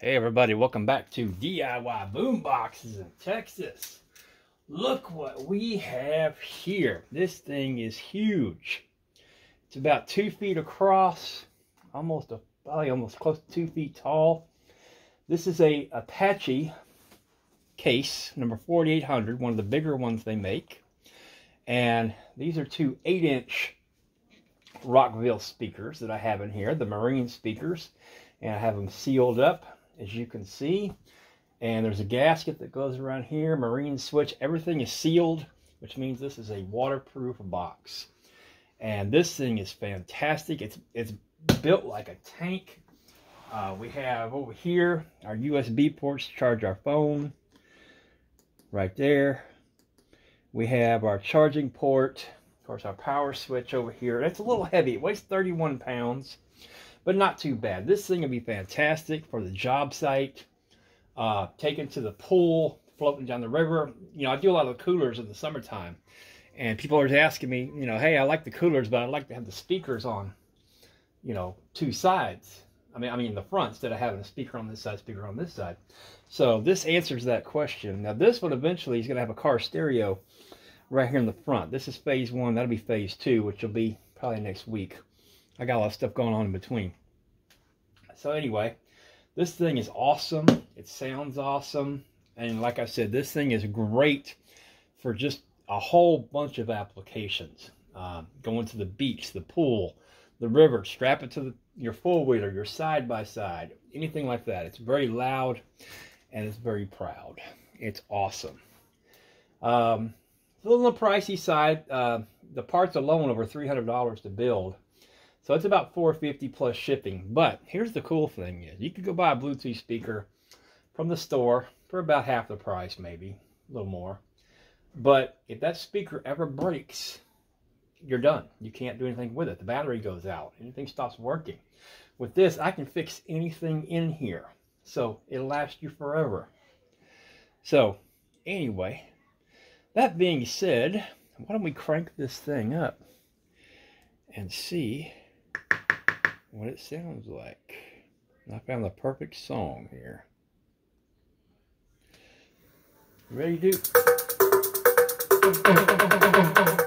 Hey everybody, welcome back to DIY Boomboxes in Texas. Look what we have here. This thing is huge. It's about two feet across, almost a, probably almost close to two feet tall. This is a Apache case, number 4800, one of the bigger ones they make. And these are two 8-inch Rockville speakers that I have in here, the Marine speakers. And I have them sealed up as you can see. And there's a gasket that goes around here, marine switch. Everything is sealed, which means this is a waterproof box. And this thing is fantastic. It's, it's built like a tank. Uh, we have over here our USB ports to charge our phone. Right there. We have our charging port. Of course, our power switch over here. That's a little heavy. It weighs 31 pounds but not too bad. This thing would be fantastic for the job site, uh, taken to the pool, floating down the river. You know, I do a lot of coolers in the summertime, and people are asking me, you know, hey, I like the coolers, but I'd like to have the speakers on, you know, two sides. I mean, I mean the front instead of having a speaker on this side, speaker on this side. So this answers that question. Now this one eventually is going to have a car stereo right here in the front. This is phase one. That'll be phase two, which will be probably next week. I got a lot of stuff going on in between. So anyway, this thing is awesome. It sounds awesome. And like I said, this thing is great for just a whole bunch of applications. Uh, going to the beach, the pool, the river, strap it to the, your four-wheeler, your side-by-side, -side, anything like that. It's very loud and it's very proud. It's awesome. Um, a little on the pricey side. Uh, the parts alone over $300 to build. So it's about 450 plus shipping. But here's the cool thing is you could go buy a Bluetooth speaker from the store for about half the price, maybe a little more. But if that speaker ever breaks, you're done. You can't do anything with it. The battery goes out. Anything stops working. With this, I can fix anything in here. So it'll last you forever. So anyway, that being said, why don't we crank this thing up and see what it sounds like. I found the perfect song here. Ready, Duke?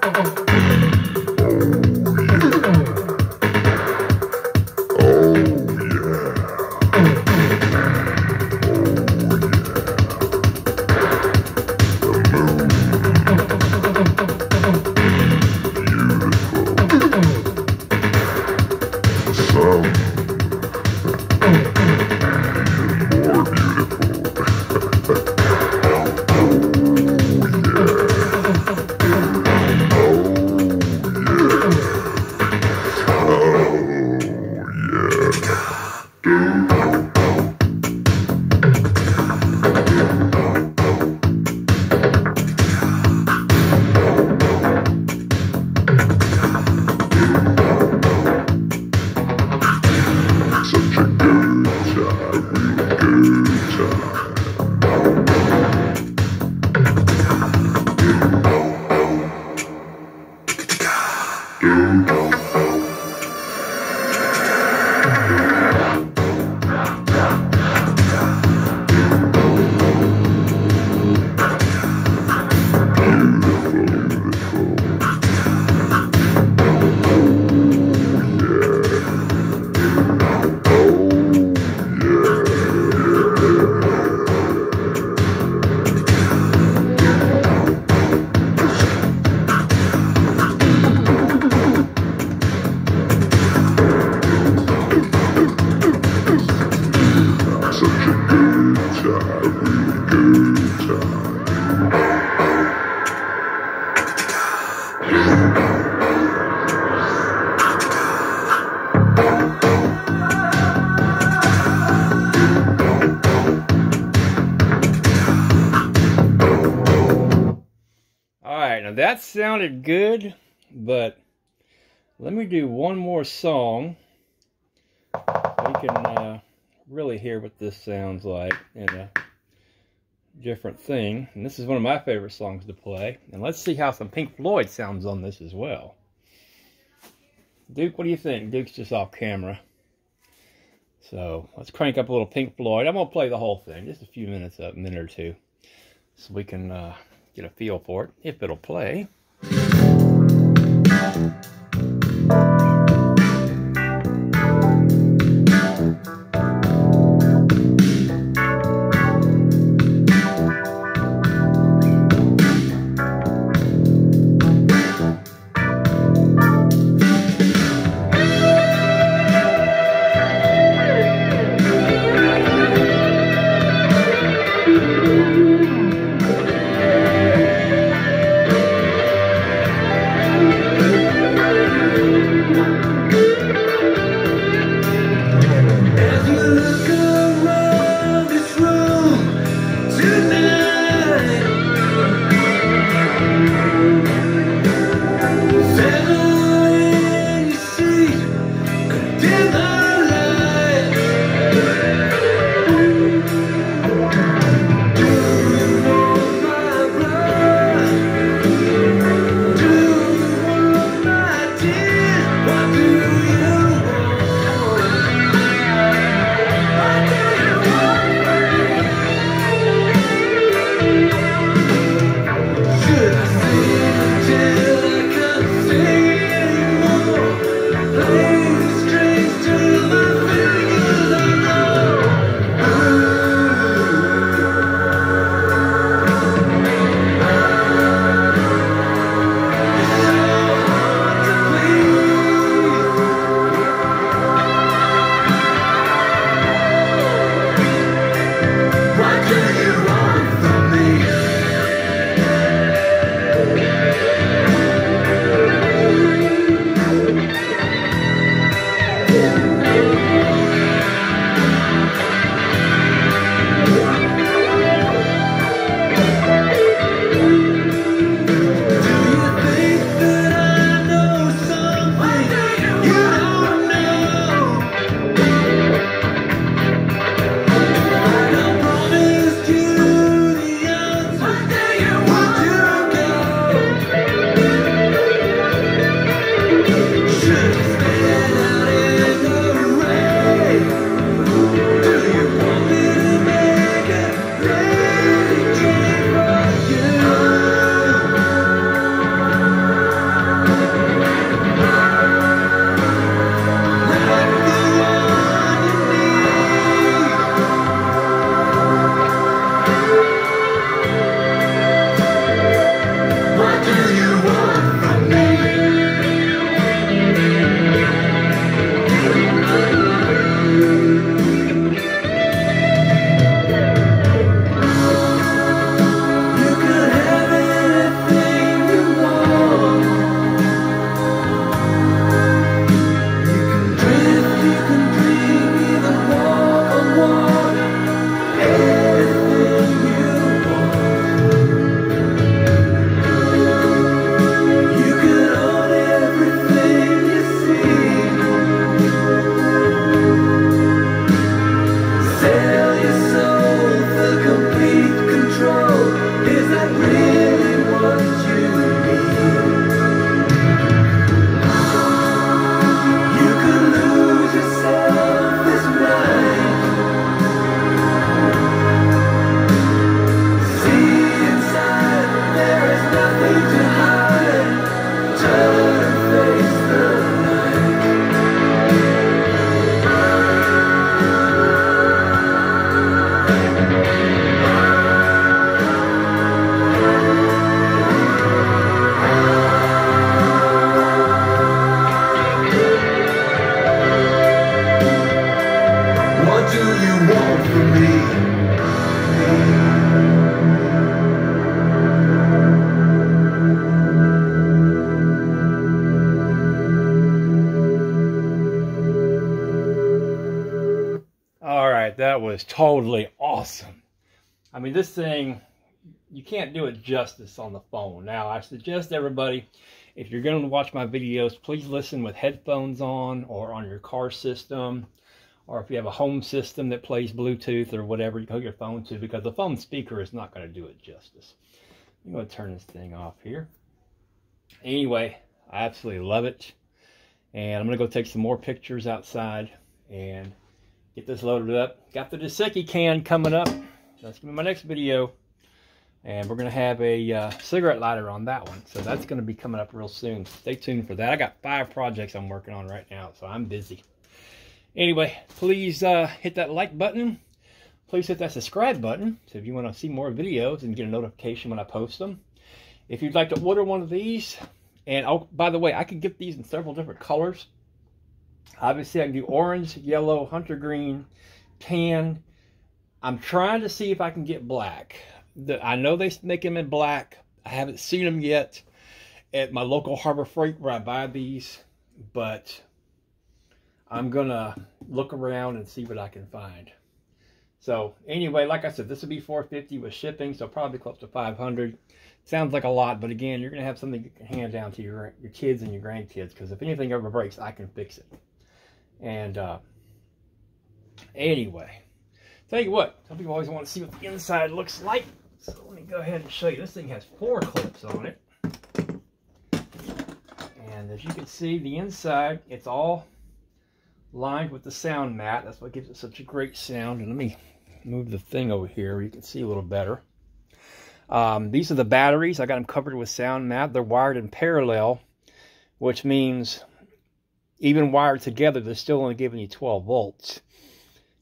Now that sounded good, but let me do one more song. You can uh, really hear what this sounds like in a different thing. And this is one of my favorite songs to play. And let's see how some Pink Floyd sounds on this as well. Duke, what do you think? Duke's just off camera. So let's crank up a little Pink Floyd. I'm going to play the whole thing, just a few minutes, a minute or two, so we can uh, get a feel for it, if it'll play. That was totally awesome. I mean, this thing, you can't do it justice on the phone. Now, I suggest everybody, if you're going to watch my videos, please listen with headphones on or on your car system. Or if you have a home system that plays Bluetooth or whatever you hook your phone to, because the phone speaker is not going to do it justice. I'm going to turn this thing off here. Anyway, I absolutely love it. And I'm going to go take some more pictures outside and get this loaded up. Got the Dos Equis can coming up. That's going to be my next video. And we're going to have a uh, cigarette lighter on that one. So that's going to be coming up real soon. Stay tuned for that. I got five projects I'm working on right now, so I'm busy. Anyway, please uh, hit that like button. Please hit that subscribe button. So if you want to see more videos and get a notification when I post them. If you'd like to order one of these, and oh, by the way, I can get these in several different colors. Obviously, I can do orange, yellow, hunter green, tan. I'm trying to see if I can get black. The, I know they make them in black. I haven't seen them yet at my local Harbor Freight where I buy these, but I'm going to look around and see what I can find. So anyway, like I said, this would be 450 with shipping, so probably close to 500. Sounds like a lot, but again, you're going to have something you can hand down to your, your kids and your grandkids, because if anything ever breaks, I can fix it. And uh, anyway, tell you what, some people always want to see what the inside looks like. So let me go ahead and show you. This thing has four clips on it. And as you can see, the inside, it's all lined with the sound mat. That's what gives it such a great sound. And let me move the thing over here you can see a little better. Um, these are the batteries. I got them covered with sound mat. They're wired in parallel, which means even wired together, they're still only giving you 12 volts.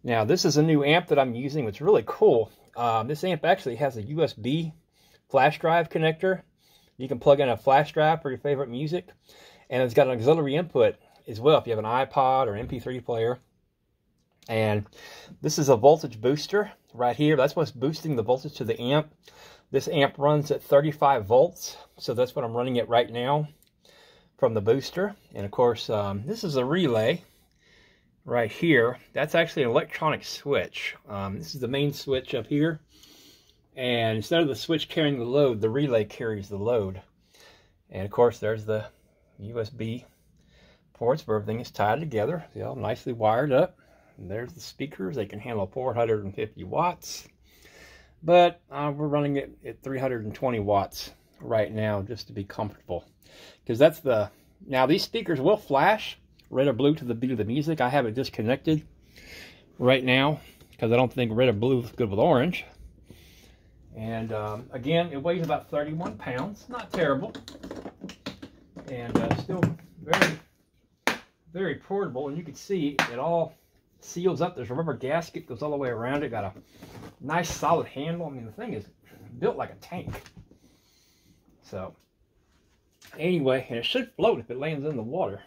Now, this is a new amp that I'm using, is really cool. Um, this amp actually has a USB flash drive connector. You can plug in a flash drive for your favorite music. And it's got an auxiliary input as well if you have an iPod or MP3 player. And this is a voltage booster right here. That's what's boosting the voltage to the amp. This amp runs at 35 volts, so that's what I'm running it right now from the booster. And of course, um, this is a relay right here. That's actually an electronic switch. Um, this is the main switch up here. And instead of the switch carrying the load, the relay carries the load. And of course, there's the USB ports where everything is tied together. See all nicely wired up. And there's the speakers. They can handle 450 watts. But uh, we're running it at 320 watts right now just to be comfortable. Because that's the... Now, these speakers will flash red or blue to the beat of the music. I have it disconnected right now because I don't think red or blue is good with orange. And um, again, it weighs about 31 pounds. Not terrible. And uh, still very, very portable. And you can see it all seals up. There's a rubber gasket goes all the way around it. Got a nice solid handle. I mean, the thing is built like a tank. So, anyway, and it should float if it lands in the water.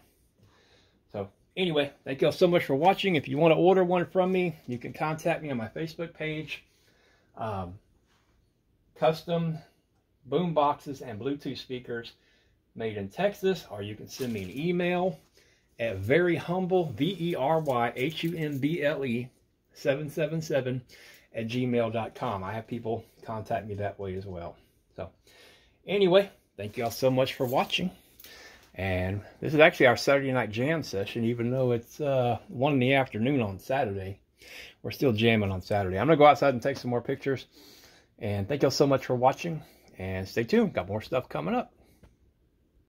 So, anyway, thank you all so much for watching. If you want to order one from me, you can contact me on my Facebook page. Um, custom boom boxes and Bluetooth speakers made in Texas, or you can send me an email at very humble, V-E-R-Y-H-U-M-B-L-E 777 at gmail.com. I have people contact me that way as well. So anyway, thank you all so much for watching. And this is actually our Saturday night jam session, even though it's uh, 1 in the afternoon on Saturday. We're still jamming on Saturday. I'm going to go outside and take some more pictures. And thank you all so much for watching. And stay tuned. Got more stuff coming up.